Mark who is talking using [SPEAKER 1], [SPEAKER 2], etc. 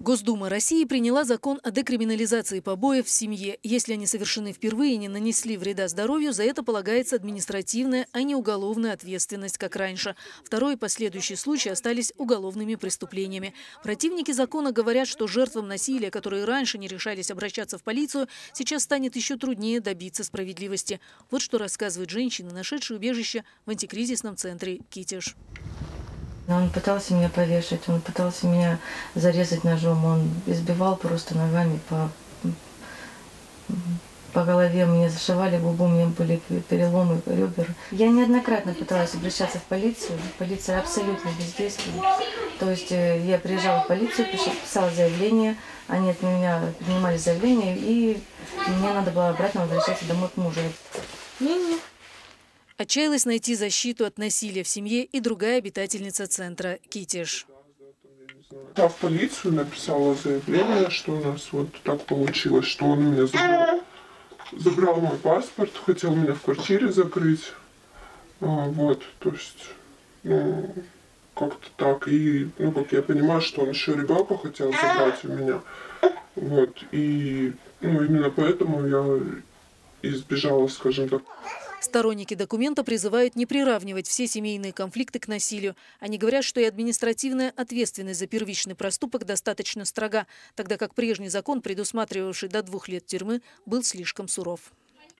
[SPEAKER 1] Госдума России приняла закон о декриминализации побоев в семье. Если они совершены впервые и не нанесли вреда здоровью, за это полагается административная, а не уголовная ответственность, как раньше. Второй и последующие случаи остались уголовными преступлениями. Противники закона говорят, что жертвам насилия, которые раньше не решались обращаться в полицию, сейчас станет еще труднее добиться справедливости. Вот что рассказывает женщина, нашедшая убежище в антикризисном центре «Китеж».
[SPEAKER 2] Он пытался меня повешать, он пытался меня зарезать ножом, он избивал просто ногами по, по голове, мне зашивали губу, у меня были переломы ребер. Я неоднократно пыталась обращаться в полицию, полиция абсолютно бездействует. То есть э, я приезжала в полицию, писала заявление, они от меня принимали заявление, и мне надо было обратно возвращаться домой к мужу.
[SPEAKER 1] Отчаялась найти защиту от насилия в семье и другая обитательница центра Китиш.
[SPEAKER 3] Я в полицию написала заявление, что у нас вот так получилось, что он меня забрал, забрал мой паспорт, хотел меня в квартире закрыть. А, вот, то есть, ну, как-то так. И, ну, как я понимаю, что он еще ребенка хотел забрать у меня. Вот, и, ну, именно поэтому я избежала, скажем так.
[SPEAKER 1] Сторонники документа призывают не приравнивать все семейные конфликты к насилию. Они говорят, что и административная ответственность за первичный проступок достаточно строга, тогда как прежний закон, предусматривавший до двух лет тюрьмы, был слишком суров.